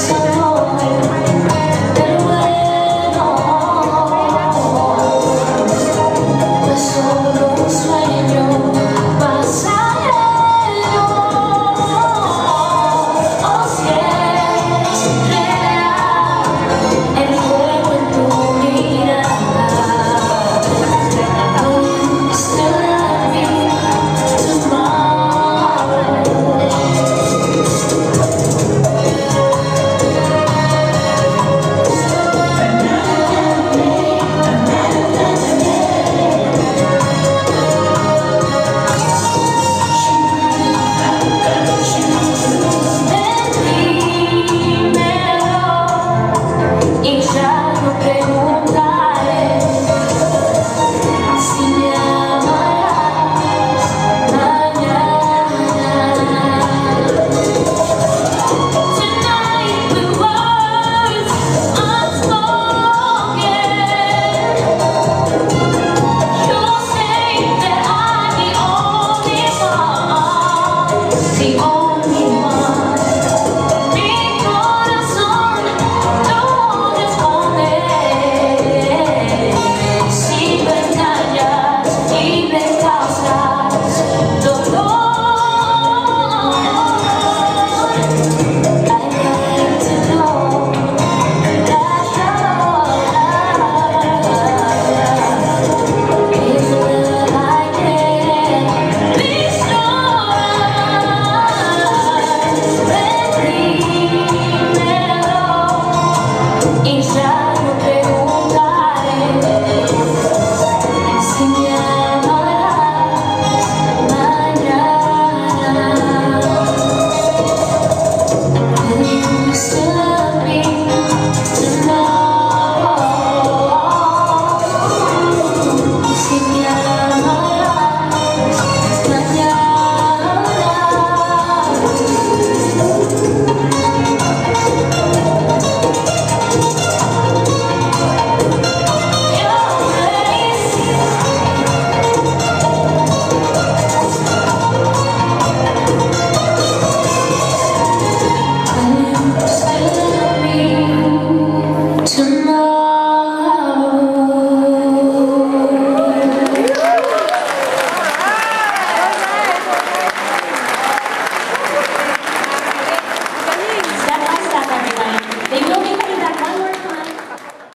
so Yeah.